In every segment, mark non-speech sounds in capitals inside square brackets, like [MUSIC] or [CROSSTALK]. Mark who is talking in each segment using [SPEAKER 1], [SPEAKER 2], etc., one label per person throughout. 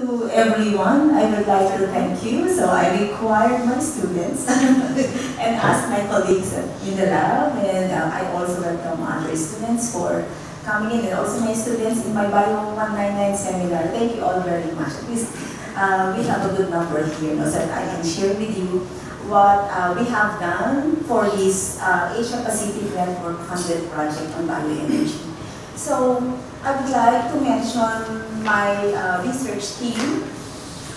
[SPEAKER 1] to everyone. I would like to thank you. So I required my students [LAUGHS] and asked my colleagues in the lab, and uh, I also welcome other students for coming in, and also my students in my Bio 199 seminar. Thank you all very much. At least uh, we have a good number here, no, so that I can share with you what uh, we have done for this uh, Asia Pacific Network funded project on bioenergy. So I would like to mention my uh, research team.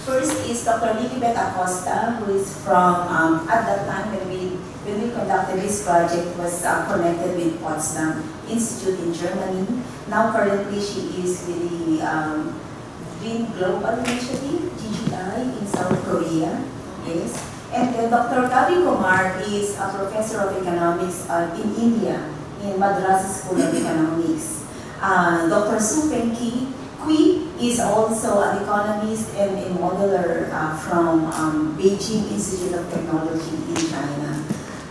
[SPEAKER 1] First is Dr. Lilibet Acosta, who is from, um, at that time when we, when we conducted this project, was uh, connected with Potsdam Institute in Germany. Now currently she is with the um, Green Global Initiative, GGI, in South Korea. Yes. And then Dr. Kavi Kumar is a professor of economics uh, in India, in Madras School of Economics. Uh, Dr. Su Feng Kui is also an economist and a modeler uh, from um, Beijing Institute of Technology in China.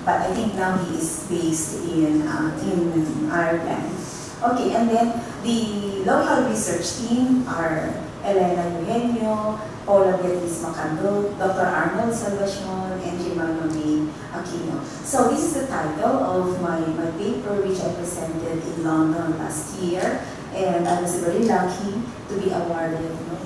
[SPEAKER 1] But I think now he is based in, uh, in Ireland. Okay, and then the local research team are Elena Eugenio, Paula Beatriz Macandog, Dr. Arnold Salvacion, and Jemima May Aquino. So this is the title of my, my paper which I presented in London last year. And I was very lucky to be awarded you know,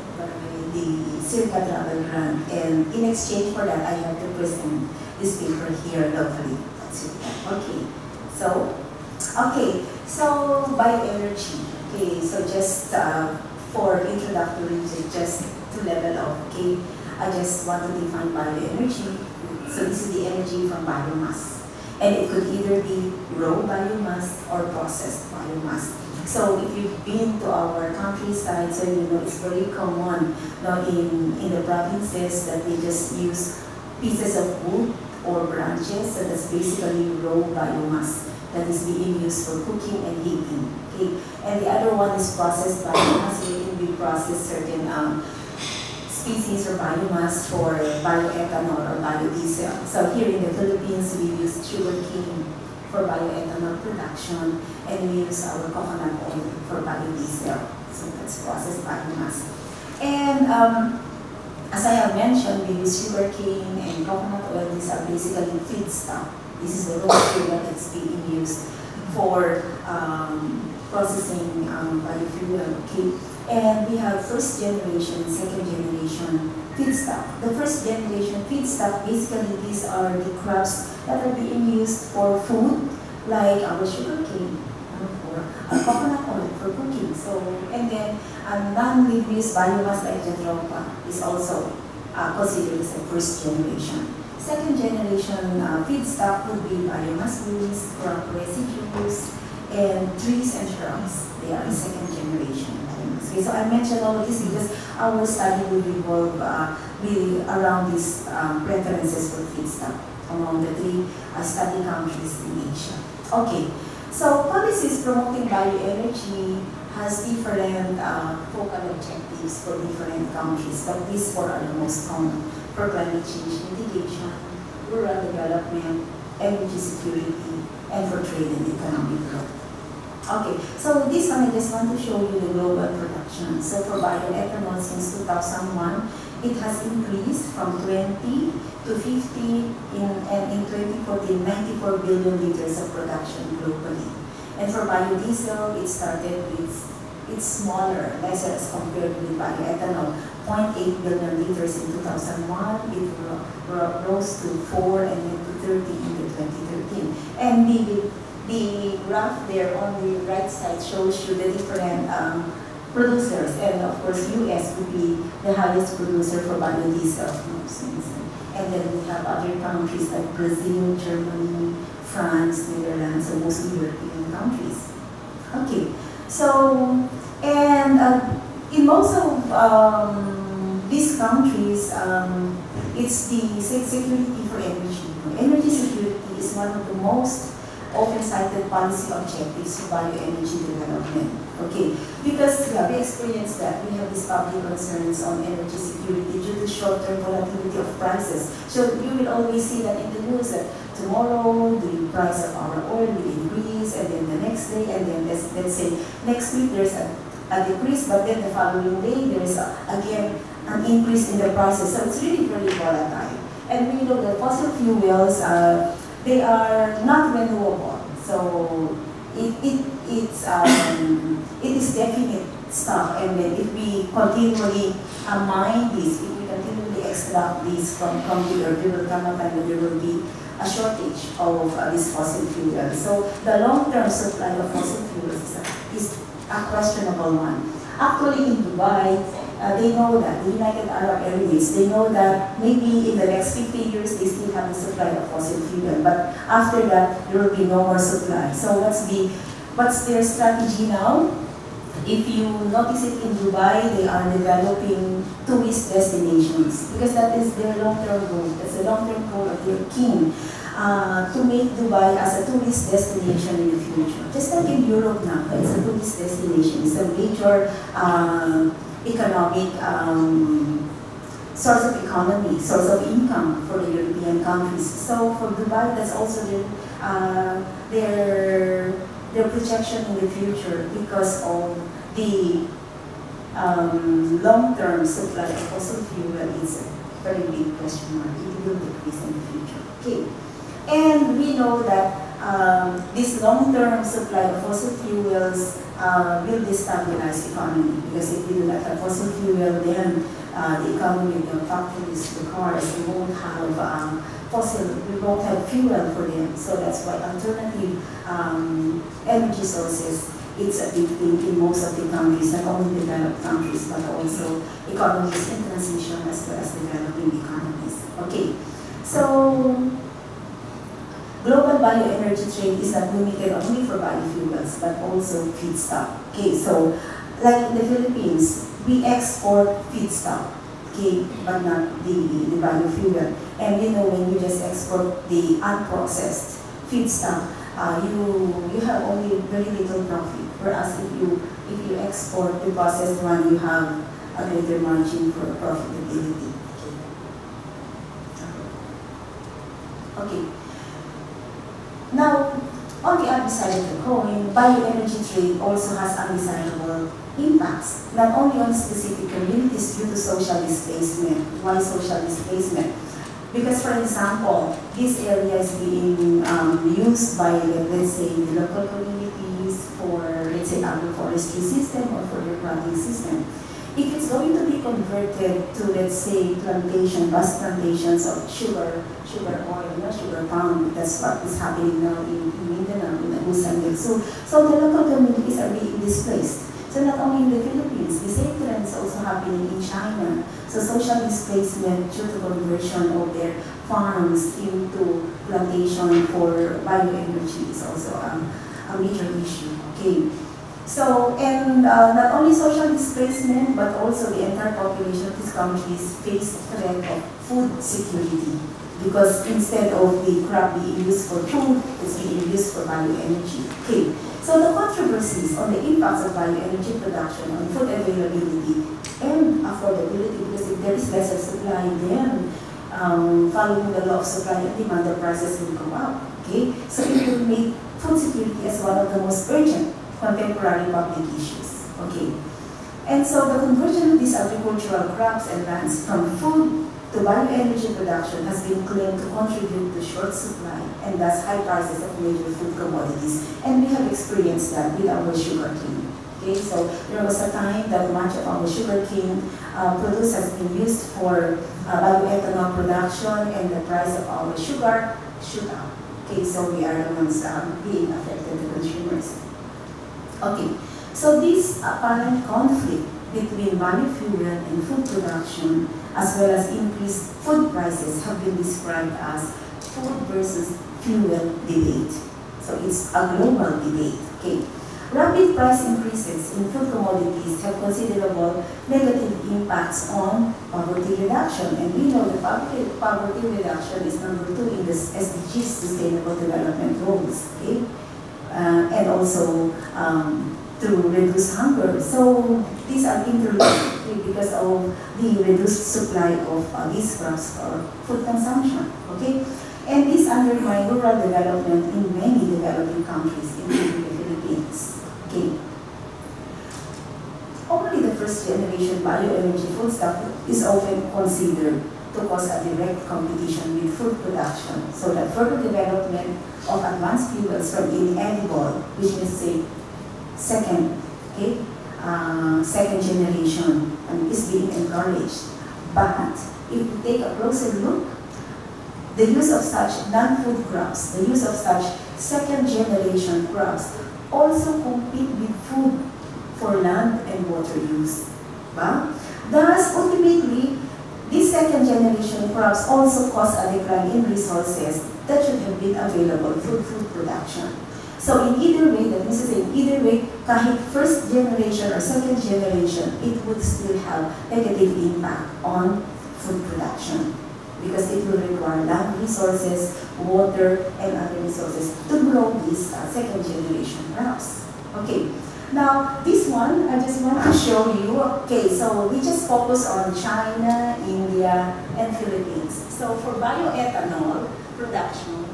[SPEAKER 1] the SEARCA Travel Grant. And in exchange for that, I have to present this paper here locally at SEARCA. Okay, so, okay, so bioenergy. Okay, so just uh, for introductory, just to level up, okay, I just want to define bioenergy so this is the energy from biomass. And it could either be raw biomass or processed biomass. So if you've been to our countryside, so you know it's very common now in, in the provinces that they just use pieces of wood or branches, that's basically raw biomass that is being used for cooking and heating. Okay? And the other one is processed biomass, can be processed certain um, species or biomass for bioethanol or biodiesel. So here in the Philippines, we use sugarcane for bioethanol production, and we use our coconut oil for biodiesel. So that's processed biomass. And um, as I have mentioned, we use sugarcane and coconut oil. These are basically feedstock. This is the raw material that's being used for um, processing um, biofuel. Okay? And we have first generation, second generation feedstock. The first generation feedstock, basically these are the crops that are being used for food, like our sugar cane, or uh, coconut oil for cooking. So, and then a non-leaf biomass like jatropha is also uh, considered as a first generation. Second generation uh, feedstock would be biomass waste, crop residues, and trees and shrubs. They are second generation. Okay, so I mentioned all of this because our study will revolve uh, really around these um, preferences for feedstock among the three uh, study countries in Asia. Okay, so policies promoting bioenergy has different uh, focal objectives for different countries, but these four are the most common for climate change mitigation, rural development, energy security, and for trade and economic growth. Okay, so this one I just want to show you the global production. So for bioethanol since 2001, it has increased from 20 to 50 in, and in 2014, 94 billion liters of production globally. And for biodiesel, it started with, it's smaller, lesser as compared with bioethanol, 0.8 billion liters in 2001, it rose to 4 and then to 30 in the 2013. And the the graph there on the right side shows you the different um, producers. And of course, US would be the highest producer for biodiesel. And then we have other countries like Brazil, Germany, France, Netherlands, and mostly European countries. Okay, so, and uh, in most of um, these countries, um, it's the security for energy. Energy security is one of the most often cited policy objectives for bioenergy development. Okay, because yeah, we experience that we have these public concerns on energy security due to short-term volatility of prices. So you will always see that in the news that tomorrow the price of our oil will increase, and then the next day, and then let's, let's say next week there's a, a decrease, but then the following day there is a, again an increase in the prices. So it's really very volatile. And we know that fossil fuels, uh, they are not renewable. So it, it, it's, um, it is definite stuff. And then if we continually mine this, if we continually extract this from, from the earth, there will come a time when there will be a shortage of uh, this fossil fuel. So the long-term supply of fossil fuels is a, is a questionable one. Actually, in Dubai, uh, they know that, the United Arab Emirates, they know that maybe in the next 50 years they still have a supply of fossil fuel, but after that there will be no more supply. So what's the what's their strategy now? If you notice it in Dubai, they are developing tourist destinations because that is their long-term goal. That's the long-term goal of their king. Uh, to make Dubai as a tourist destination in the future. Just like in Europe now, it's a tourist destination. It's a major uh, economic um, source of economy, source of income for the European countries. So for Dubai, that's also their, uh, their projection in the future because of the um, long-term supply of fossil fuel is a very big question mark. It will decrease in the future. Okay. And we know that um, this long-term supply of fossil fuels uh, will destabilize the economy because if do not have fossil fuel, then uh, the economy, the factories, the cars, we won't have um, fossil, we won't have fuel for them. So that's why alternative um, energy sources it's a big thing in most of the countries, not only developed countries, but also economies in transition as well as developing economies. Okay, so Global bioenergy trade is not limited only for biofuels, but also feedstock. Okay, so like in the Philippines, we export feedstock, okay, but not the, the biofuel. And you know, when you just export the unprocessed feedstock, uh, you you have only very little profit. Whereas if you if you export the processed one, you have a greater margin for profitability. Okay. okay. Now, on the other side of the coin, bioenergy trade also has undesirable impacts, not only on specific communities due to social displacement. Why social displacement? Because, for example, this area is being um, used by, let's say, the local communities for, let's say, agroforestry system or for their cropping system. If it's going to be converted to, let's say, plantation, vast plantations of sugar, sugar oil, not sugar palm, that's what is happening now in, in Mindanao, in del Sur. So the local communities are being displaced. So not only in the Philippines, the same trends also happening in China. So social displacement due to conversion of their farms into plantation for bioenergy is also um, a major issue. Okay. So, and uh, not only social displacement, but also the entire population of these countries face threat of food security. Because instead of the crop being used for food, it's being used for bioenergy. Okay. So the controversies on the impacts of bioenergy production on food availability and affordability, because if there is lesser supply, then um, following the law of supply and demand, the prices will go up. Okay? So it will make food security as one of the most urgent contemporary public issues. Okay. And so the conversion of these agricultural crops and lands from food to bioenergy production has been claimed to contribute to short supply and thus high prices of major food commodities. And we have experienced that with our sugar cane. Okay, so there was a time that much of our sugar cane uh, produce has been used for uh, bioethanol production and the price of our sugar shoot up. Okay, so we are the ones um, being affected, the consumers. Okay, so this apparent conflict between biofuel and food production, as well as increased food prices, have been described as food versus fuel debate. So it's a global debate. Okay. Rapid price increases in food commodities have considerable negative impacts on poverty reduction. And we know that poverty, poverty reduction is number two in the SDGs, Sustainable Development Goals. Okay? Uh, and also um, to reduce hunger. So these are interlinked because of the reduced supply of uh, these crops for food consumption. Okay, and this undermine rural development in many developing countries, including the Philippines. Okay, only the first generation bioenergy feedstock is often considered to cause a direct competition with food production. So that further development of advanced fuels from any inedible, which means say second, okay, uh, second generation, and is being encouraged. But if we take a closer look, the use of such non-food crops, the use of such second generation crops also compete with food for land and water use. Ba? Thus, ultimately, these second generation crops also cause a decline in resources that should have been available for food production. So in either way, that means in either way, kahit first generation or second generation, it would still have negative impact on food production because it will require land resources, water, and other resources to grow these uh, second generation crops. Okay, now this one, I just want to show you, okay, so we just focus on China, India, and Philippines. So for bioethanol production,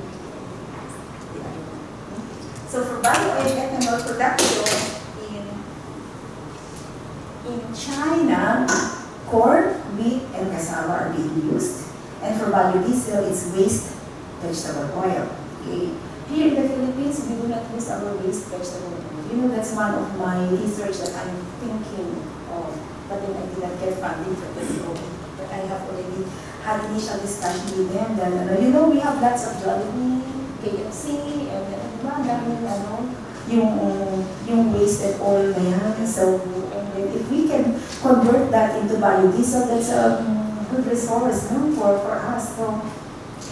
[SPEAKER 1] so for bioethanol production in, in China, corn, wheat, and cassava are being used. And for biodiesel, it's waste vegetable oil. Okay. Here in the Philippines, we do not use our waste vegetable. You know, that's one of my research that I'm thinking of, but then I did not get funding for this. So, but I have already had initial discussion with them. Then, uh, you know, we have lots of Jollibee, KFC, and then, diba, daming, ano, yung, yung wasted oil na yan. So, and then if we can convert that into biodiesel, that's a um, good resource no, for, for us. So,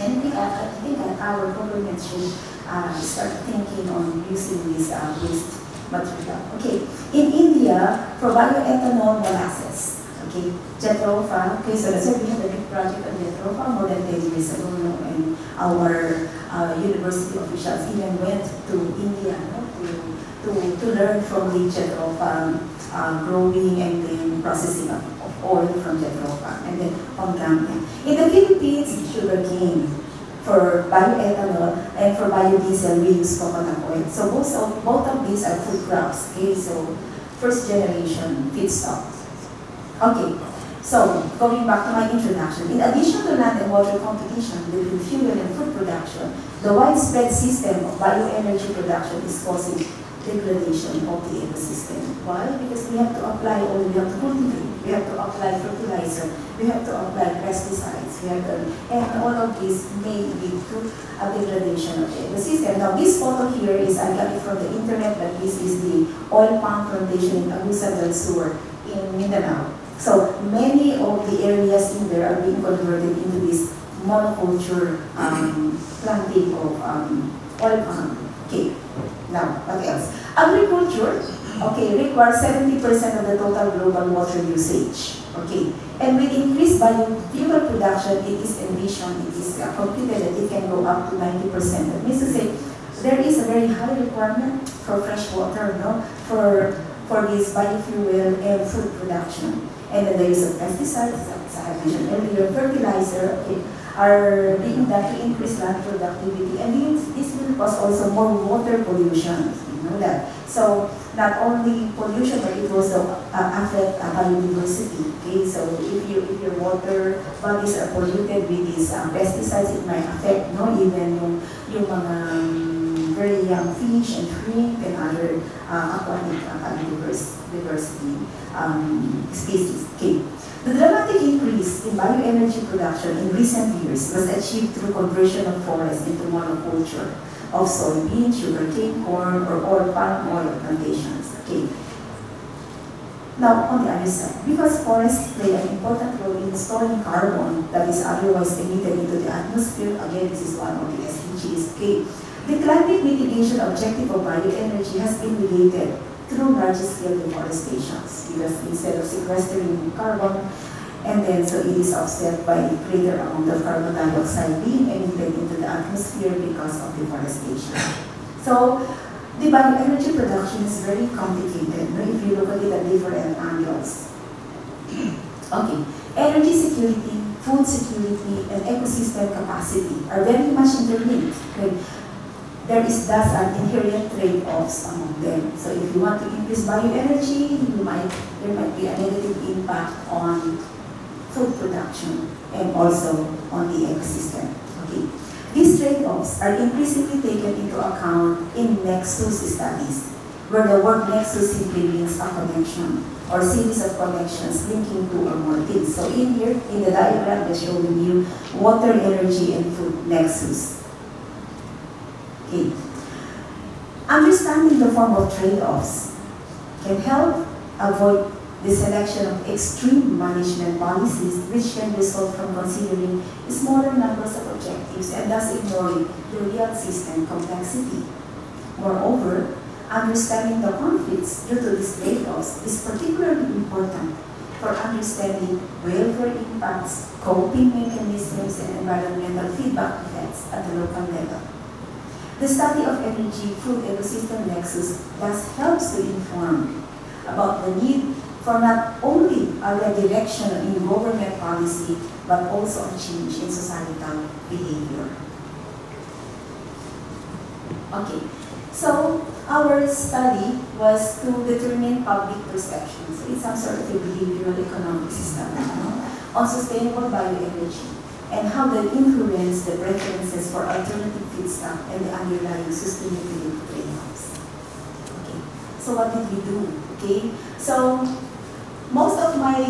[SPEAKER 1] and I think, uh, I think uh, our government should uh, start thinking on using this uh, waste material. Okay, in India, for bioethanol molasses, okay, Jatropha, okay, so that's why we have a big project on Jatropha more than 10 years ago, no, and our uh, university officials even went to India to, to, to learn from the Jatropha uh, growing and then processing of oil from Jatropha, and then on Pampanga. In the Philippines, sugarcane. For bioethanol and for biodiesel, we use coconut oil. So both of, both of these are food crops. Okay, so first generation feedstock. Okay, so going back to my introduction, in addition to land and water competition between fuel and food production, the widespread system of bioenergy production is causing degradation of the ecosystem. Why? Because we have to apply oil, we have to cultivate, we have to apply fertilizer, we have to apply pesticides, we have to, and all of this may lead to a degradation of the ecosystem. Now this photo here is, I got it from the internet, but this is the oil palm plantation in Agusan del Sur in Mindanao. So many of the areas in there are being converted into this monoculture um, planting of um, oil palm. Okay. Now, what else? Agriculture, okay, requires 70% of the total global water usage. Okay, and with increased biofuel production, it is envisioned, it is uh, computed that it can go up to 90%. That means to say, there is a very high requirement for fresh water, no, for for this biofuel and food production. And then there is of pesticides, as I mentioned earlier, fertilizer, okay, are being done to increase land productivity. And this, this will cause also more water pollution. So not only pollution, but it also uh, affect uh, biodiversity. Okay, so if you if your water bodies are polluted with these um, pesticides, it might affect no even yung yung mga um, very young fish and shrimp and other uh, aquatic uh, um, species. Okay. The dramatic increase in bioenergy production in recent years was achieved through conversion of forests into monoculture of soybean, sugarcane, corn, or oil palm oil plantations. Okay. Now, on the other side, because forests play an important role in storing carbon that is otherwise emitted into the atmosphere, again, this is one of the SDGs. Okay. The climate mitigation objective of bioenergy has been related through large-scale deforestation because instead of sequestering carbon, and then so it is offset by greater amount of carbon dioxide being emitted into the atmosphere because of deforestation. So the bioenergy production is very complicated if you look at it at different angles. [CLEARS THROAT] okay, energy security, food security, and ecosystem capacity are very much interlinked. Okay? There is thus an inherent trade-offs among them. So if you want to increase bioenergy, you might there might be a negative impact on food production and also on the ecosystem. Okay. These trade-offs are increasingly taken into account in nexus studies, where the word nexus simply means a connection or series of connections linking two or more things. So in here, in the diagram, they're showing you water, energy, and food nexus. Okay. Understanding the form of trade-offs can help avoid the selection of extreme management policies which can result from considering smaller numbers of objectives and thus ignoring the real system complexity. Moreover, understanding the conflicts due to these trade-offs is particularly important for understanding welfare impacts, coping mechanisms, and environmental feedback effects at the local level. The study of energy food ecosystem nexus thus helps to inform about the need for not only a redirection in government policy, but also a change in societal behavior. Okay, so our study was to determine public perceptions. It's some sort of a behavioral economic system on sustainable bioenergy and how they influence the preferences for alternative feedstock and the underlying sustainability trade-offs. Okay, so what did we do? Okay, so most of my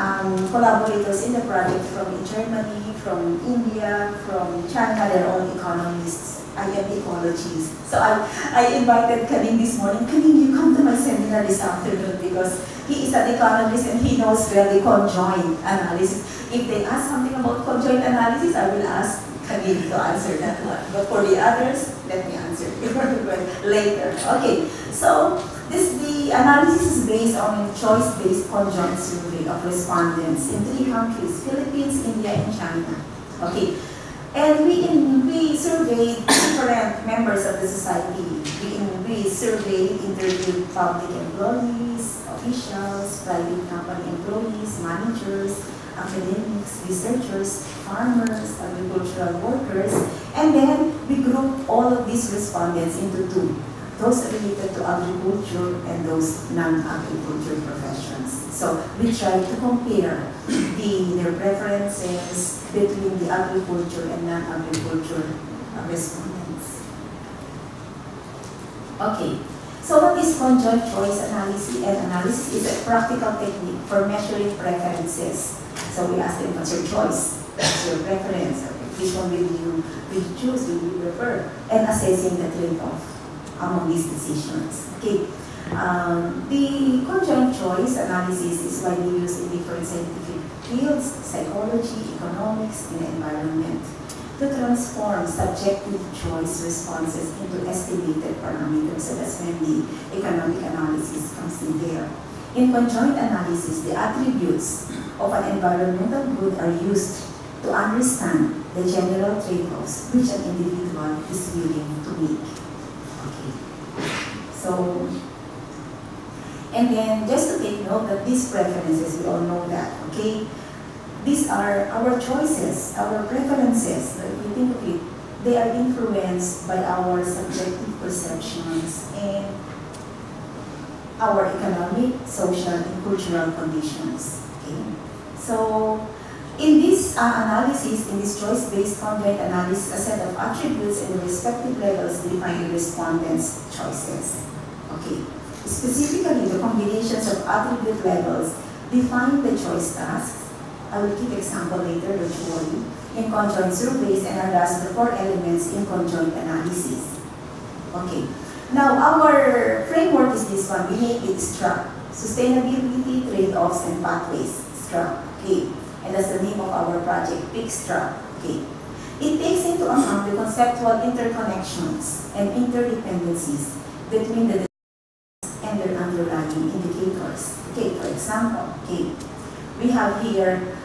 [SPEAKER 1] um, collaborators in the project from Germany, from India, from China, they're all economists. I am ecologists. So I, I invited Kaning this morning. Kaning, you come to my seminar this afternoon because he is an economist and he knows well the conjoint analysis. If they ask something about conjoint analysis, I will ask Kaning to answer that one. But for the others, let me answer [LAUGHS] later. Okay, so this the analysis is based on a choice-based conjoint survey of respondents in three countries, Philippines, India, and China. Okay, and we, in, we surveyed different members of the society. We, in, we surveyed, interviewed public employees, officials, private company employees, managers, academics, researchers, farmers, agricultural workers, and then we grouped all of these respondents into two those related to agriculture and those non-agriculture professions. So we try to compare the, their preferences between the agriculture and non-agriculture respondents. Okay, so what is conjoint choice analysis and analysis is a practical technique for measuring preferences. So we ask them what's your choice, what's your preference, which one will you, will you choose, will you prefer, and assessing the trade-off among these decisions. Okay. Um, the conjoint choice analysis is widely used in different scientific fields, psychology, economics, and environment, to transform subjective choice responses into estimated parameters. So that's when the economic analysis comes in there. In conjoint analysis, the attributes of an environmental good are used to understand the general trade-offs which an individual is willing to make. So, and then just to take note that these preferences, we all know that, okay? These are our choices, our preferences. If you think of it, they are influenced by our subjective perceptions and our economic, social, and cultural conditions. Okay? So, in this uh, analysis, in this choice-based conjoint analysis, a set of attributes and respective levels define the respondents' choices. Okay. Specifically, the combinations of attribute levels define the choice tasks. I will give example later, don't worry, in conjoint surveys and thus the four elements in conjoint analysis. Okay. Now, our framework is this one. We name it STRUCK. Sustainability, Trade-offs, and Pathways. STRUCK. Okay. And that's the name of our project, Big STRUCK. Okay. It takes into account the conceptual interconnections and interdependencies between the underlying indicators. Okay, for example, okay, we have here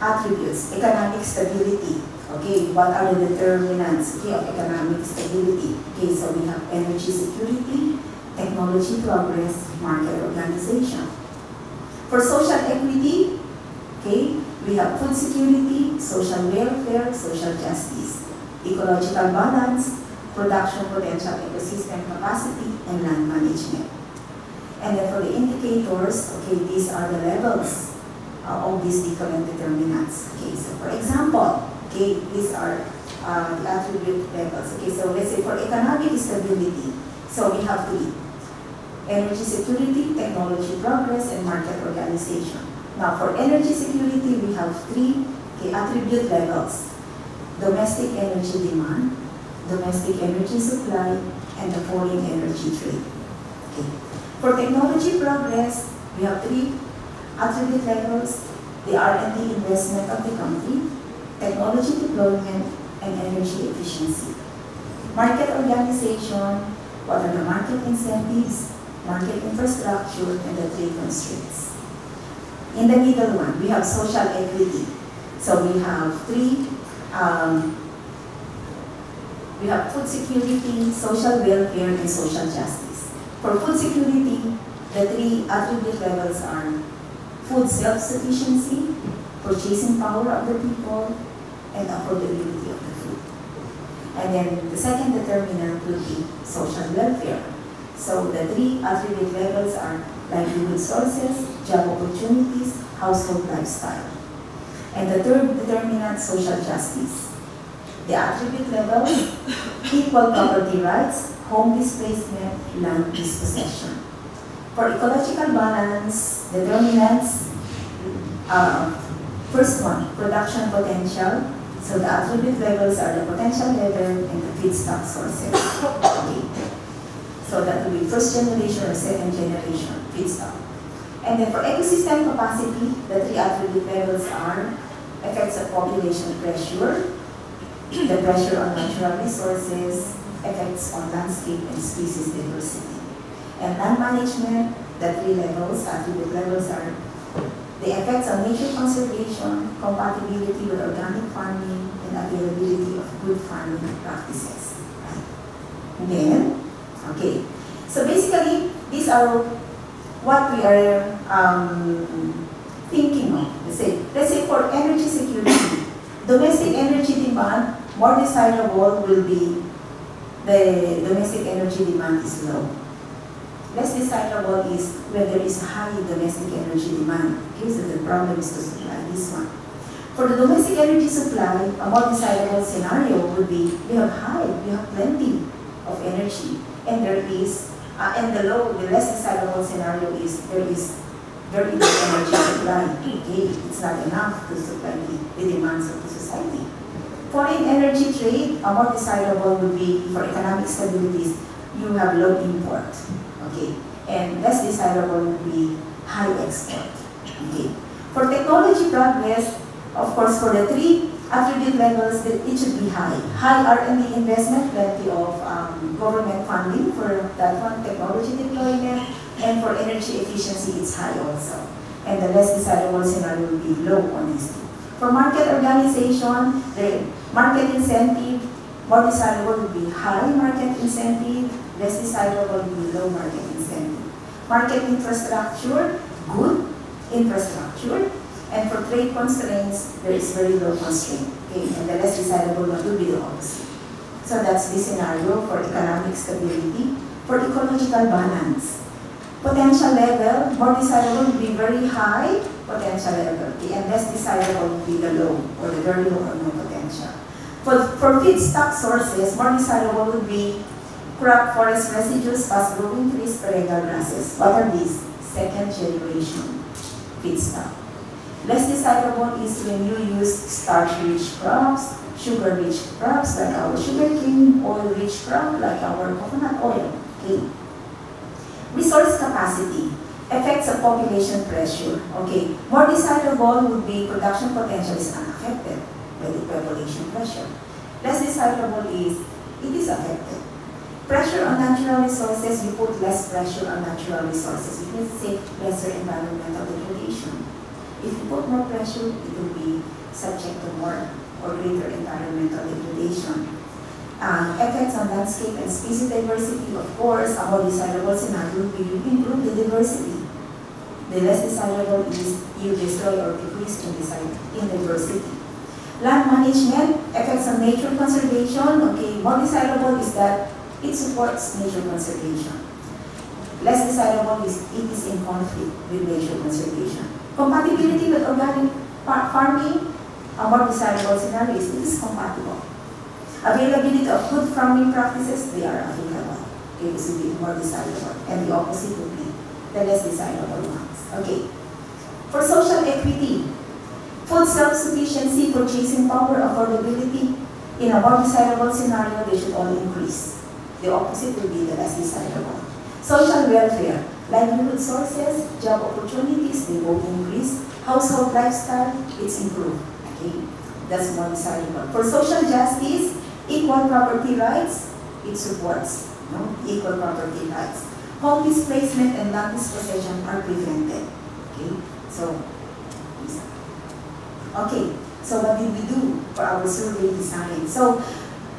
[SPEAKER 1] attributes, economic stability. Okay, what are the determinants okay, of economic stability? Okay, so we have energy security, technology progress, market organization. For social equity, okay, we have food security, social welfare, social justice, ecological balance, production potential ecosystem capacity, and land management. And then for the indicators, okay, these are the levels uh, of these different determinants. Okay, so for example, okay, these are uh, the attribute levels. Okay, so let's say for economic stability, so we have three. Energy security, technology progress, and market organization. Now for energy security, we have three okay, attribute levels. Domestic energy demand, domestic energy supply, and the foreign energy trade. Okay. For technology progress, we have three attribute levels, the R&D investment of the country, technology deployment, and energy efficiency. Market organization, what are the market incentives, market infrastructure, and the trade constraints. In the middle one, we have social equity. So we have three, um, we have food security, social welfare, and social justice. For food security, the three attribute levels are food self-sufficiency, purchasing power of the people, and affordability of the food. And then the second determinant will be social welfare. So the three attribute levels are livelihood sources, job opportunities, household lifestyle. And the third determinant, social justice. The attribute levels, [LAUGHS] equal property rights, home displacement, land dispossession. For ecological balance, determinants, uh, first one, production potential. So the attribute levels are the potential level and the feedstock sources. Okay. So that will be first generation or second generation feedstock. And then for ecosystem capacity, the three attribute levels are effects of population pressure, [CLEARS THROAT] the pressure on natural resources, effects on landscape and species diversity. And land management, the three levels, attribute levels are the effects on nature conservation, compatibility with organic farming, and availability of good farming practices. Then, okay. So basically, these are what we are um, thinking of. Let's say, let's say for energy security, domestic energy demand, more desirable will be the domestic energy demand is low. Less desirable is when there is high domestic energy demand. So the problem is to supply this one. For the domestic energy supply, a more desirable scenario would be we have high, we have plenty of energy, and there is, uh, and the low, the less desirable scenario is there is very little energy supply. Okay, it's not enough to supply the, the demands of the society. Foreign energy trade, a more desirable would be for economic stability, you have low import. Okay, and less desirable would be high export. Okay, for technology progress, of course, for the three attribute levels, it should be high. High R&D investment, plenty of um, government funding for that one, technology deployment, and for energy efficiency, it's high also. And the less desirable scenario will be low on these two. For market organization, the market incentive, more desirable would be high market incentive, less desirable would be low market incentive. Market infrastructure, good infrastructure, and for trade constraints, there is very low constraint. Okay? And the less desirable one will be the opposite. So that's the scenario for economic stability. For ecological balance, potential level, more desirable would be very high potential level, okay? and less desirable would be the low or the very low or no. For, for feedstock sources, more desirable would be crop forest residues, fast-growing trees, perennial grasses. What are these? Second generation feedstock. Less desirable is when you use starch-rich crops, sugar-rich crops like our sugarcane, oil-rich crop like our coconut oil. Okay. Resource capacity, effects of population pressure. Okay, more desirable would be production potential is unaffected by the population pressure. Less desirable is it is affected. Pressure on natural resources, you put less pressure on natural resources. You can say lesser environmental degradation. If you put more pressure, it will be subject to more or greater environmental degradation. Um, effects on landscape and species diversity, of course, a more desirable scenario will improve the diversity. The less desirable is you destroy or decrease in diversity. Land management, effects on nature conservation, okay, more desirable is that it supports nature conservation. Less desirable is it is in conflict with nature conservation. Compatibility with organic farming, a more desirable scenario is it is compatible. Availability of good farming practices, they are available. Okay, this will be more desirable. And the opposite would be the less desirable ones. Okay. For social equity, food self-sufficiency, purchasing power, affordability, in a more desirable scenario, they should all increase. The opposite will be the less desirable. Social welfare, livelihood sources, job opportunities, they both increase. Household lifestyle, it's improved. Okay, that's more desirable. For social justice, equal property rights, it supports no? equal property rights. Home displacement and land dispossession are prevented. Okay, so okay. So what did we do for our survey design? So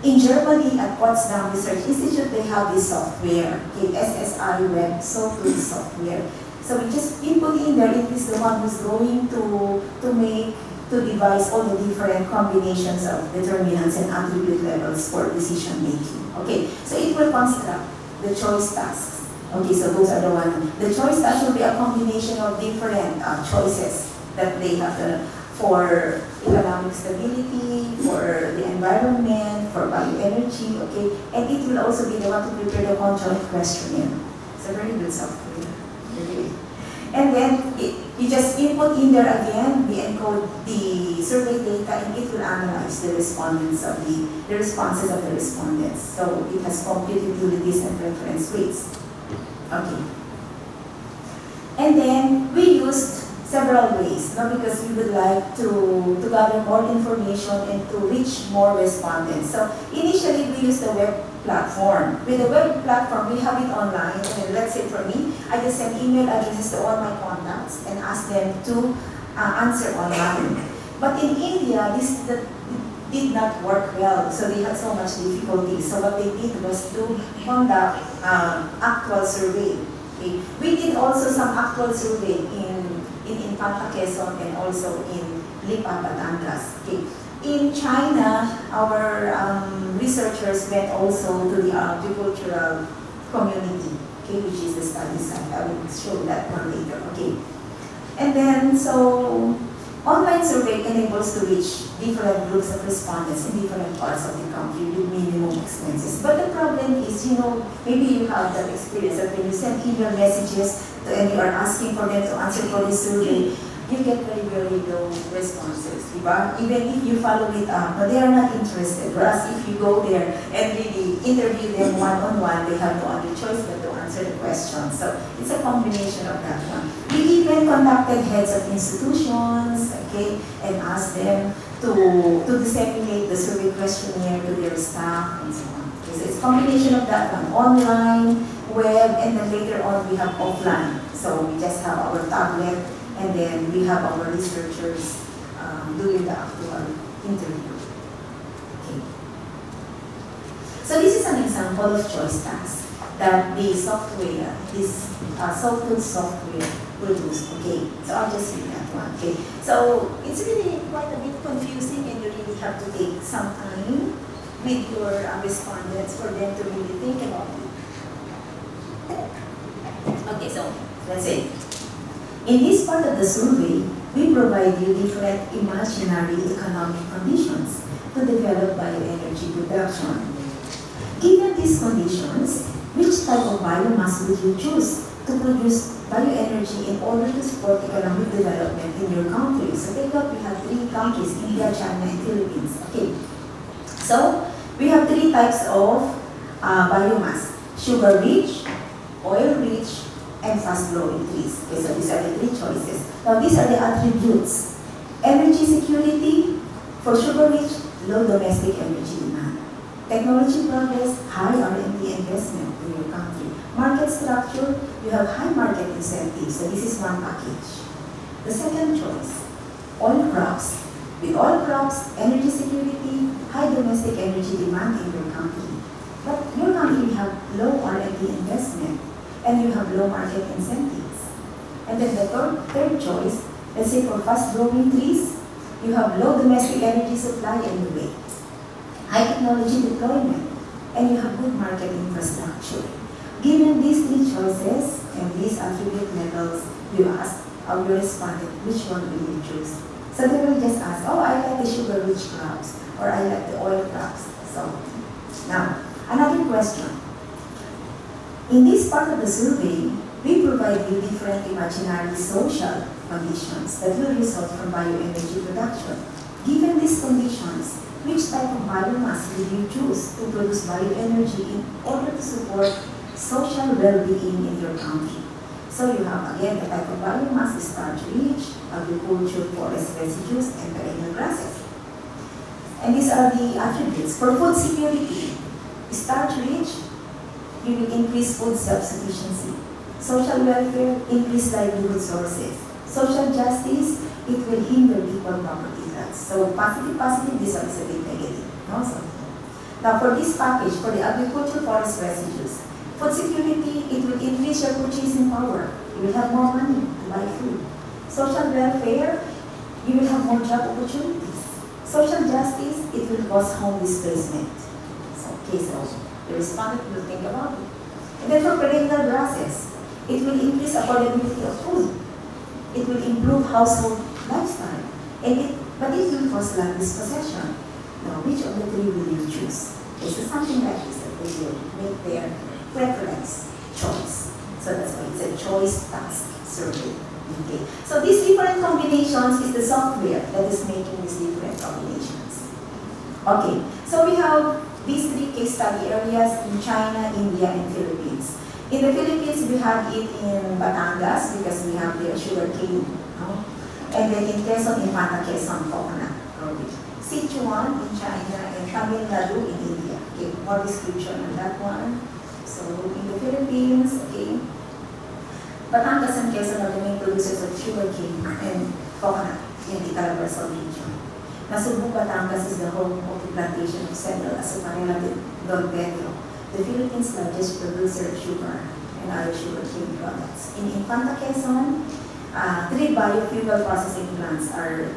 [SPEAKER 1] in Germany, at Potsdam Research Institute, they have this software, okay, SSI Web Software software. So we just input in there, it is the one who's going to, to make, to devise all the different combinations of determinants and attribute levels for decision making. Okay, so it will construct the choice tasks. Okay, so those are the ones. The choice tasks will be a combination of different uh, choices that they have to, for economic stability, for the environment, for bioenergy, okay? And it will also be the one to prepare the conjoint questionnaire. It's a very good software. Okay. And then it, you just input in there again, we encode the survey data and it will analyze the respondents of the, the responses of the respondents. So it has compute utilities and preference weights. Okay. And then we used several ways, no? because we would like to, to gather more information and to reach more respondents. So initially we used the web platform. With the web platform, we have it online, and let's say for me, I just send email addresses to all my contacts and ask them to uh, answer online. But in India, this the, did not work well, so they had so much difficulty. So what they did was to conduct uh, actual survey. Okay. We did also some actual survey in in Infanta Quezon and also in Lipa, Batangas. Okay. In China, our um, researchers went also to the agricultural community, okay, which is the study site. I will show that one later. Okay. And then, so online survey enables to reach different groups of respondents in different parts of the country with minimum expenses. But the problem is, you know, maybe you have that experience that when you send email messages and you are asking for them to answer for the survey, you get very, very low responses? Even if you follow it up, but they are not interested. Whereas if you go there and really interview them one-on-one, -on -one, they have no other choice but to answer the question. So it's a combination of that one. We even conducted heads of institutions, okay, and asked them to, to disseminate the survey questionnaire to their staff and so on. So it's a combination of that one, online, web, and then later on we have offline. So we just have our tablet, and then we have our researchers um, doing the actual interview. Okay. So this is an example of choice tasks that the software, this uh, software software produce. Okay, so I'll just read that one. Okay, so it's really quite a bit confusing, and you really have to take some time with your uh, respondents for them to really think about it. Okay, so let's say, in this part of the survey, we provide you different imaginary economic conditions to develop bioenergy production. Given these conditions, which type of biomass would you choose to produce bioenergy in order to support economic development in your country? So take up, we have three countries, India, China, and Philippines. Okay. So, we have three types of uh, biomass. Sugar-rich, oil-rich, and fast-growing trees. Okay, so these are the three choices. Now, these are the attributes. Energy security, for sugar-rich, low domestic energy demand. Technology progress, high R&D investment in your country. Market structure, you have high market incentives, so this is one package. The second choice, oil crops. With oil crops, energy security, high domestic energy demand in your country. But your country have low R&D investment and you have low market incentives. And then the third, third choice, let's say for fast-growing trees, you have low domestic energy supply anyway, high technology deployment, and you have good market infrastructure. Given these three choices and these attribute levels, you ask of your respondent, which one will you choose? So they will just ask, oh, I like the sugar-rich crops, or I like the oil crops. So now, another question. In this part of the survey, we provide you different imaginary social conditions that will result from bioenergy production. Given these conditions, which type of biomass will you choose to produce bioenergy in order to support social well-being in your country? So you have again the type of biomass is starch-rich, agriculture, forest residues, and perennial grasses. And these are the attributes. For food security, starch-rich, you will increase food self-sufficiency. Social welfare, increase livelihood sources. Social justice, it will hinder equal property rights. So positive, positive, this is a negative. No? So, now for this package, for the agriculture forest residues, food security, it will increase your purchasing power. You will have more money to buy food. Social welfare, you will have more job opportunities. Social justice, it will cause home displacement. So, okay, so the respondent will think about it. And then for perennial grasses, it will increase affordability of food. It will improve household lifestyle. And it, but it will cause land dispossession. Now, which of the three will you choose? This is something like this that they will make their preference choice. So that's why it's a choice task survey. Okay. So these different combinations is the software that is making these different combinations. Okay. So we have these three case study areas in China, India, and Philippines. In the Philippines, we have it in Batangas because we have their sugar cane. No? And then in Quezon, Infanta Quezon, coconut. Sichuan in China and Tamil Nadu in India. Okay, more description on that one. So in the Philippines, okay, Batangas and Quezon are the main producers of sugar cane and coconut in the Calabarzon region. Nasugbu, Batangas is the home of plantation of Central Azucarera de Don Pedro, the Philippines' largest producer of sugar and other sugar cane products. In Infanta Quezon, uh, three biofuel processing plants are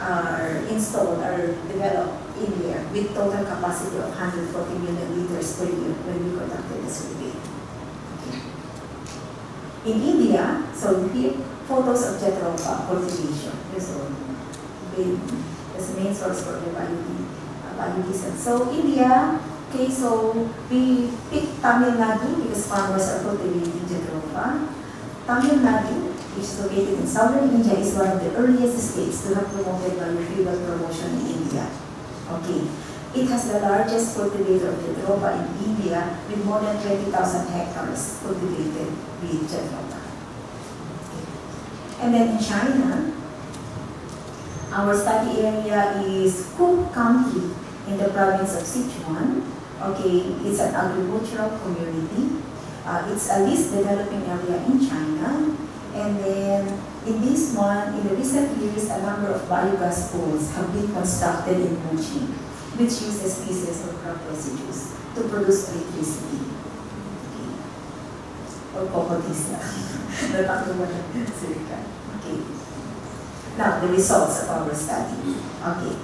[SPEAKER 1] are installed or developed in there with total capacity of 140 million liters per year when we conducted the survey. In India, so here photos of Jatropha cultivation. That's the main source for the So India, okay, so we picked Tamil Nadu because farmers are cultivating Jatropha. Tamil Nadu which is located in southern India, is one of the earliest states to have promoted biofuel promotion in India. Okay. It has the largest cultivator of jatropha in India with more than 20,000 hectares cultivated with jatropha. And then in China, our study area is Cook County in the province of Sichuan. Okay, it's an agricultural community. Uh, it's a least developing area in China and then in this one, in the recent years, a number of biogas pools have been constructed in Muji, which uses pieces of crop residues to produce electricity. Okay. Or [LAUGHS] Okay. Now, the results of our study. Okay.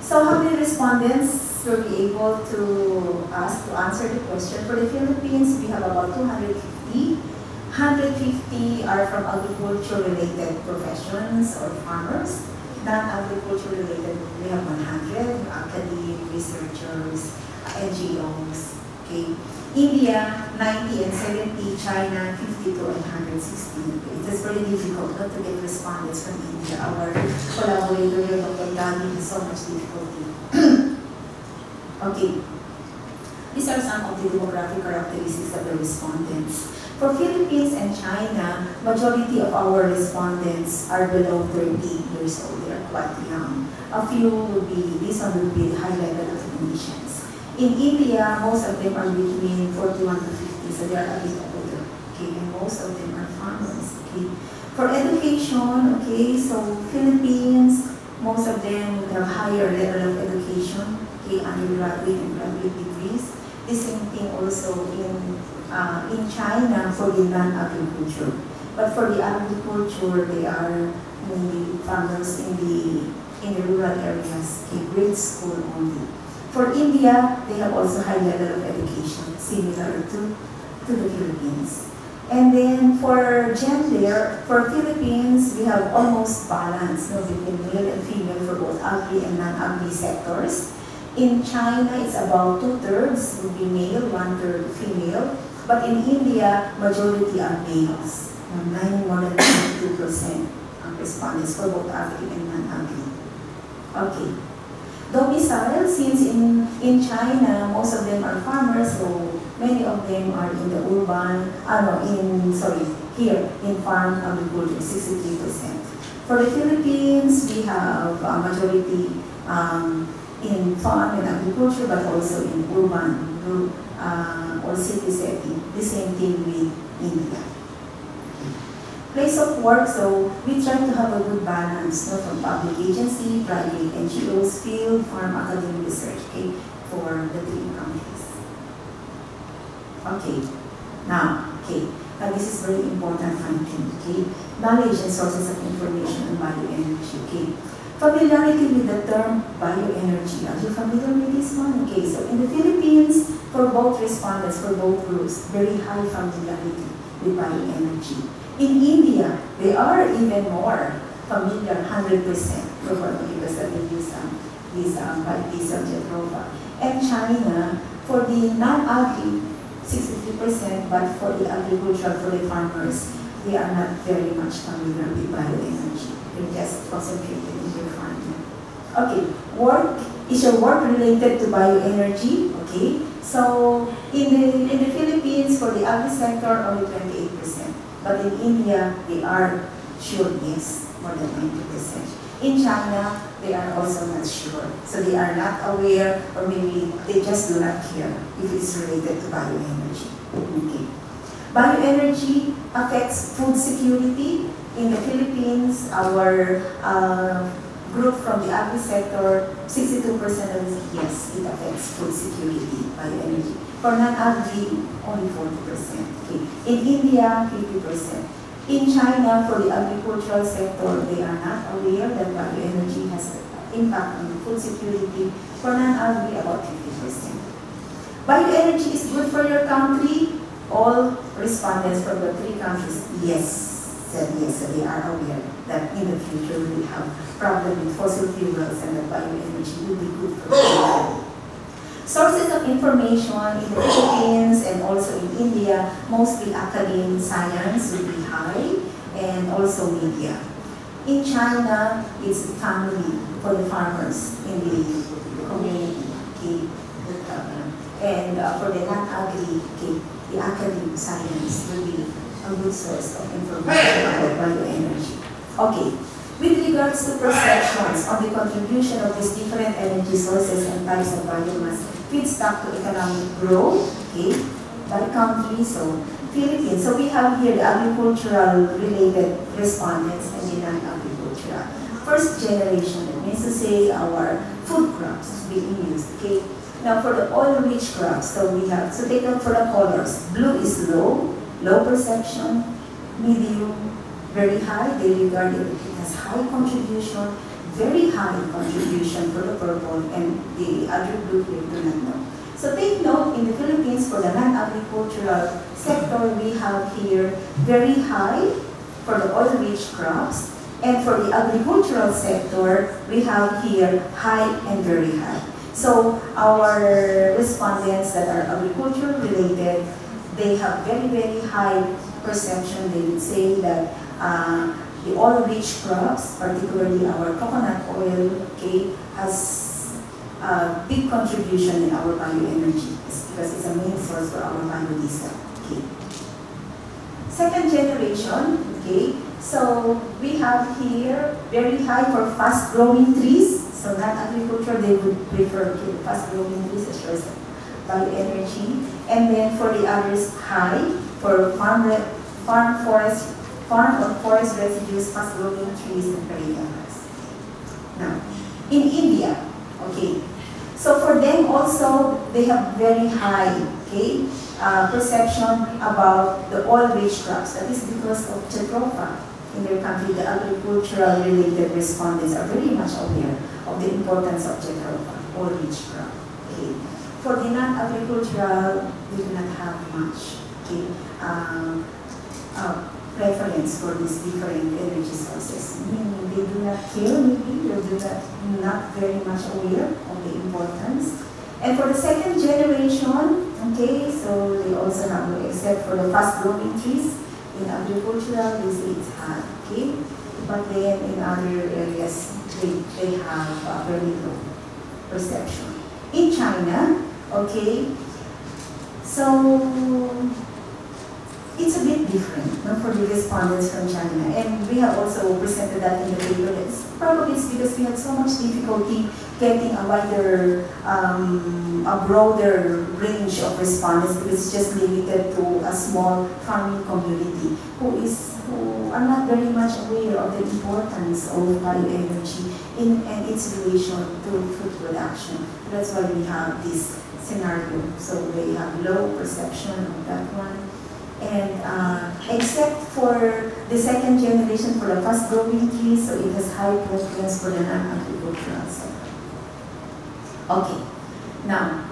[SPEAKER 1] So how many respondents will be able to ask to answer the question? For the Philippines, we have about 250 150 are from agriculture-related professions or farmers. Non-agriculture related, we have 100, academic, researchers, uh, NGOs. Okay. India, 90 and 70, China, 52 and 160. It is very difficult not to get respondents from India. Our collaborator Dr. Gani, has so much difficulty. [CLEARS THROAT] okay. These are some of the demographic characteristics of the respondents. For Philippines and China, majority of our respondents are below 30 years old. They are quite young. A few will be, this one will be high level of emissions. In India, most of them are between 41 to 50, so they are a bit older. Okay, and most of them are farmers. Okay. For education, okay, so Philippines, most of them would have higher level of education, okay, undergraduate and graduate degrees. The same thing also in uh, in China for the non-agriculture. But for the agriculture, they are mainly farmers in the in the rural areas, in grade school only. For India, they have also high level of education, similar to to the Philippines. And then for gender, for Philippines, we have almost balance no, between male and female for both agri and non-agri sectors. In China, it's about two-thirds would be male, one-third female. But in India, majority are males. Nine more than 92% of respondents for both agri and non-agri. Okay. Domicile, since in, in China, most of them are farmers, so many of them are in the urban, uh, no, in, sorry, here in farm agriculture, 63%. For the Philippines, we have a majority um, in farm and agriculture, but also in urban uh, or city setting. The same thing with India place of work, so we try to have a good balance no, from public agency, private NGOs, field, farm, academic research, okay, for the three countries. Okay, now, okay, now this is very important finding, okay, knowledge and sources of information on bioenergy, okay. Familiarity with the term bioenergy. Are you familiar with this one? Okay, so in the Philippines, for both respondents, for both groups, very high familiarity with bioenergy. In India, they are even more familiar, 100% probably because of this, um, um, subject profile. And China, for the non-agri, 63%, but for the agricultural, for the farmers, they are not very much familiar with bioenergy. They're just concentrated in their farming. Okay, work, is your work related to bioenergy? Okay, so in the, in the Philippines, for the agri sector, only 28%. But in India, they are sure yes, more than 90%. In China, they are also not sure. So they are not aware or maybe they just do not care if it's related to bioenergy. Okay. Bioenergy affects food security. In the Philippines, our uh, group from the agri sector, 62% of it, yes, it affects food security, bioenergy. For non-agri, only 40%. Okay. In India, 50%. In China, for the agricultural sector, they are not aware that bioenergy has an impact on food security. For non-agri, about 50%. Bioenergy is good for your country. All respondents from the three countries, yes, said yes, they are aware that in the future we have problem with fossil fuels and the bioenergy will be good for the Sources of information in the Philippines and also in India, mostly academic science will be high, and also media. In China, it's family for the farmers in the community. Okay? And uh, for the non-agri, okay, the academic science will be a of information about bioenergy. Okay, with regards to perceptions on the contribution of these different energy sources and types of biomass, feedstock to economic growth, okay, by country, so Philippines. So we have here the agricultural related respondents and the non-agricultural. First generation, it means to say our food crops being used, okay. Now for the oil-rich crops, so we have, so take note for the colors. Blue is low, low perception, medium, very high, they regard it as high contribution, very high contribution for the purple and the other blue here do not know. So take note, in the Philippines, for the non-agricultural sector, we have here very high for the oil-rich crops, and for the agricultural sector, we have here high and very high. So our respondents that are agriculture related, they have very, very high perception. They would say that uh, the oil-rich crops, particularly our coconut oil, okay, has a big contribution in our bioenergy because it's a main source for our biodiesel. Okay. Second generation, okay, so we have here very high for fast-growing trees. So not agriculture, they would prefer okay, fast-growing trees as source of bioenergy. And then for the others, high for farm, farm forest farm or forest residues, fast-growing trees, and perennial Now, in India, okay, so for them also, they have very high, okay, uh, perception about the oil-rich crops. That is because of Jatropha. In their country, the agricultural-related respondents are very much aware of the importance of Jatropha, oil-rich crop. For the non-agricultural, we do not have much okay, um, uh, preference for these different energy sources. Meaning they do not care, maybe, they do not, not very much aware of the importance. And for the second generation, okay, so they also have, except for the fast-growing trees, in agricultural, they say it's hard, okay? But then in other areas, they, they have a very low perception. In China, okay, so it's a bit different no, for the respondents from China. And we have also presented that in the paper. It's probably it's because we had so much difficulty getting a wider, um, a broader range of respondents because it's just limited to a small farming community who is who are not very much aware of the importance of bioenergy in and its relation to food production. That's why we have this scenario. So they have low perception of that one. And uh, except for the second generation for the fast growing trees, so it has high preference for the non-agricultural sector. Okay, now,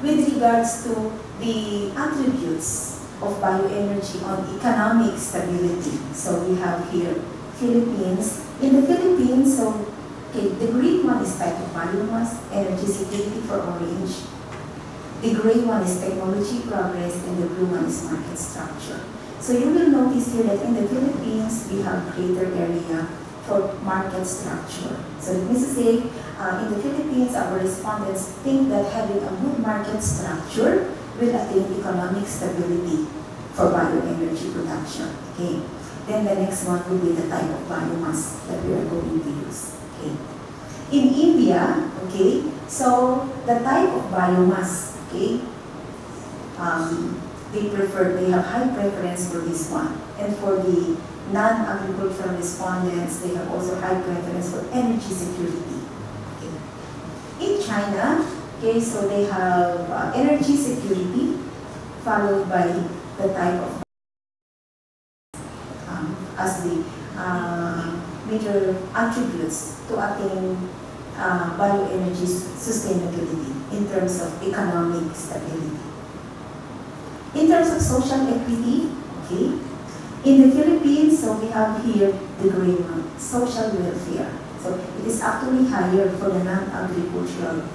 [SPEAKER 1] with regards to the attributes of bioenergy on economic stability, so we have here Philippines. In the Philippines, so okay, the green one is type of biomass, energy security for orange. The gray one is technology progress, and the blue one is market structure. So you will notice here that in the Philippines, we have greater area for market structure. So means to say, uh, in the Philippines, our respondents think that having a good market structure will attain economic stability for bioenergy production. Okay. Then the next one will be the type of biomass that we are going to use. Okay. In India, okay, so the type of biomass, okay, um, they prefer, they have high preference for this one. And for the non-agricultural respondents, they have also high preference for energy security. Okay. In China, okay, so they have uh, energy security, followed by the type of um, as the uh, major attributes to attain uh, bioenergy sustainability in terms of economic stability. In terms of social equity, okay, in the Philippines, so we have here the green one, social welfare. So it is actually higher for the non-agricultural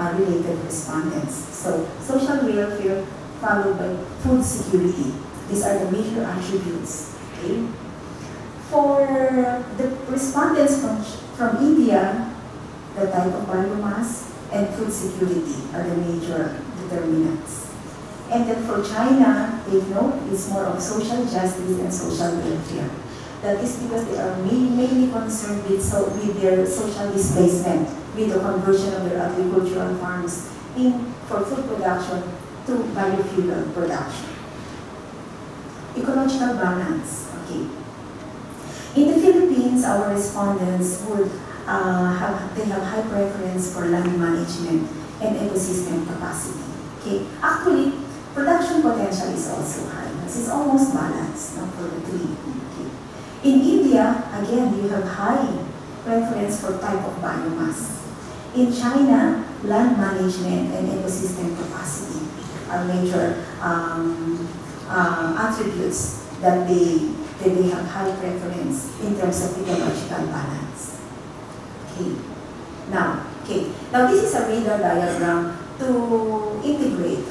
[SPEAKER 1] uh, related respondents. So social welfare followed by food security. These are the major attributes. Okay? For the respondents from, from India, the type of biomass and food security are the major determinants. And then for China, they know it's more of social justice and social welfare. That is because they are mainly concerned with, so, with their social displacement, with the conversion of their agricultural farms in, for food production to biofuel production. Ecological balance, okay. In the Philippines, our respondents would uh, have, they have high preference for land management and ecosystem capacity. Okay, actually, production potential is also high. This is almost balanced no, for the three. Okay. In India, again, you have high preference for type of biomass. In China, land management and ecosystem capacity are major um, uh, attributes that they, that they have high preference in terms of ecological balance. Okay. Now, okay. Now this is a radar diagram to integrate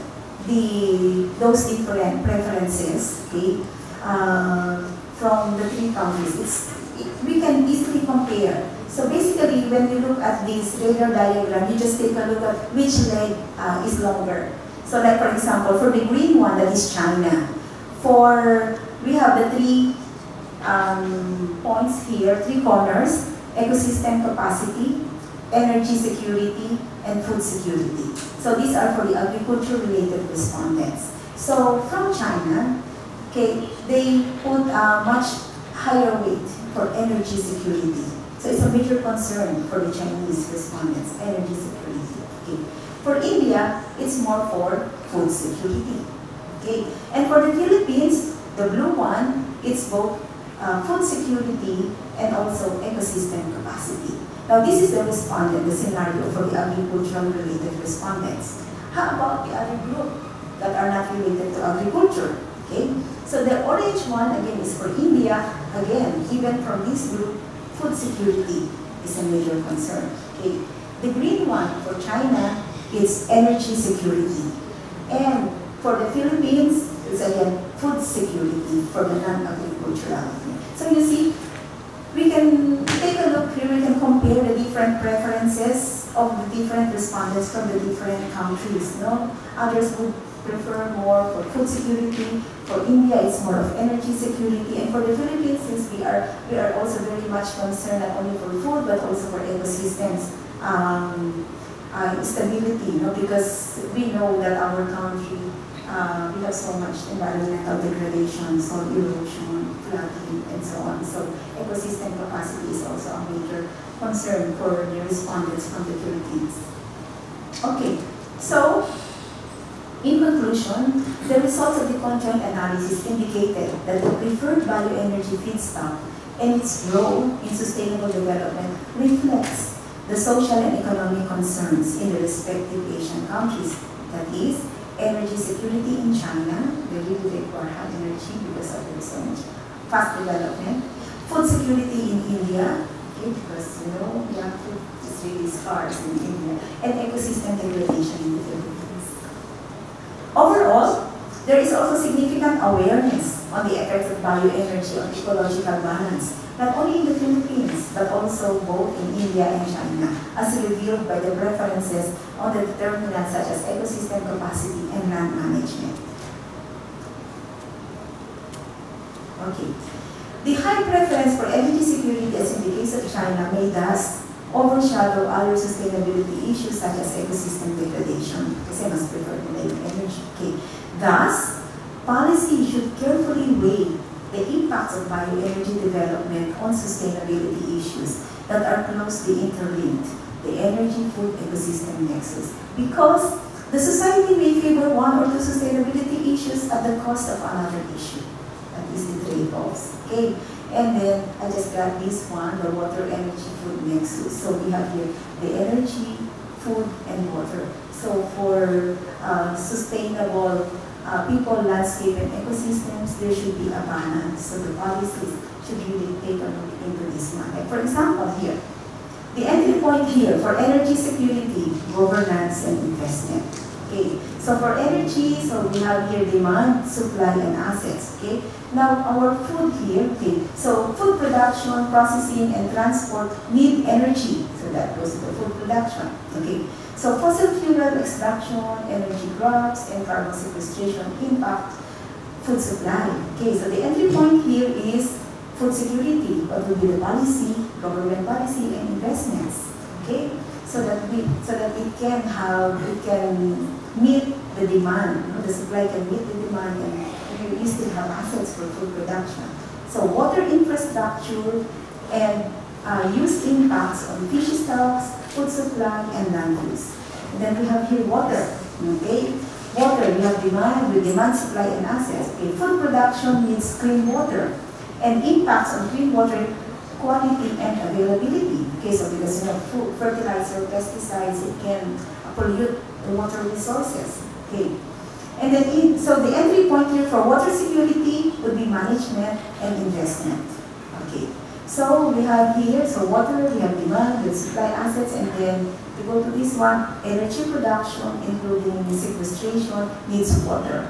[SPEAKER 1] the those different preferences, okay, uh, from the three countries. It's, it, we can easily compare. So basically, when you look at this radar diagram, you just take a look at which leg uh, is longer. So like for example, for the green one, that is China. For, we have the three um, points here, three corners, ecosystem capacity, energy security, and food security. So these are for the agriculture-related respondents. So from China, okay, they put a much higher weight for energy security. So it's a major concern for the Chinese respondents, energy security. Okay. For India, it's more for food security. Okay. And for the Philippines, the blue one, it's both uh, food security and also ecosystem capacity. Now this is the respondent, the scenario for the agricultural related respondents. How about the other group? that are not related to agriculture. Okay? So the orange one, again, is for India. Again, even from this group, food security is a major concern. Okay? The green one for China is energy security. And for the Philippines, it's again food security for the non-agricultural. So you see, we can take a look here, we can compare the different preferences of the different respondents from the different countries. No? Others would prefer more for food security. For India, it's more of energy security. And for the Philippines, since we are, we are also very much concerned not only for food, but also for ecosystems. Um, uh, stability, you know, because we know that our country, uh, we have so much environmental degradation, soil erosion, flooding, and so on. So ecosystem capacity is also a major concern for the respondents from the Philippines. Okay, so in conclusion, the results of the conjoint analysis indicated that the preferred bioenergy feedstock and its role in sustainable development reflects the social and economic concerns in the respective Asian countries. That is, energy security in China, they really require high energy because of the much fast development. Food security in India, okay, because you know, yeah, food is really scarce in India. And ecosystem degradation in the Philippines. Overall, there is also significant awareness on the effects of bioenergy on ecological balance not only in the Philippines, but also both in India and China, as revealed by the references on the determinants such as ecosystem capacity and land management. Okay. The high preference for energy security, as in the case of China, may thus overshadow other sustainability issues such as ecosystem degradation, because I must prefer energy. Okay. Thus, policy should carefully weigh the impacts of bioenergy development on sustainability issues that are closely interlinked, the energy food ecosystem nexus. Because the society may favor one or two sustainability issues at the cost of another issue. That is the trade-offs. Okay? And then I just got this one, the water energy food nexus. So we have here the energy, food, and water. So for uh, sustainable uh, people, landscape, and ecosystems, there should be a balance. So the policies should really take a look into this. Like for example, here, the entry point here for energy security, governance, and investment. Okay, so for energy, so we have here demand, supply, and assets. Okay, now our food here, okay, so food production, processing, and transport need energy. So that goes to the food production. Okay, so fossil fuel extraction, energy crops, and carbon sequestration impact food supply. Okay, so the entry point here is food security, what will be the policy, government policy, and investments. Okay, so that we, so that it can have, it can meet the demand, you know, the supply can meet the demand, and you still have assets for food production. So water infrastructure and uh, use impacts on fish stocks, food supply, and land use. Then we have here water, okay? Water, we have demand, we demand supply and access. Okay, food production needs clean water and impacts on clean water quality and availability. Okay, so because you know, food, fertilizer, pesticides, it can pollute the water resources. Okay. And then, in, so the entry point here for water security would be management and investment. Okay. So we have here, so water, we have demand, we supply assets, and then we go to this one, energy production, including sequestration, needs water.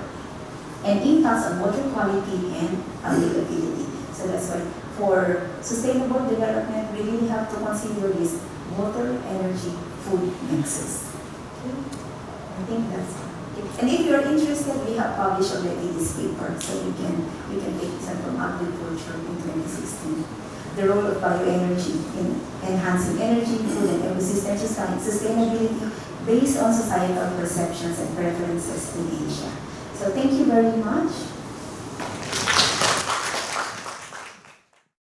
[SPEAKER 1] And impacts on water quality and availability. So that's why for sustainable development, we really have to consider this water, energy, food nexus. Okay. I think that's it. And if you're interested, we have published already this paper, so you can you can take this from agriculture in 2016 the role of bioenergy in enhancing energy, food, and ecosystem sustainability based on societal perceptions and preferences in Asia. So thank you very much.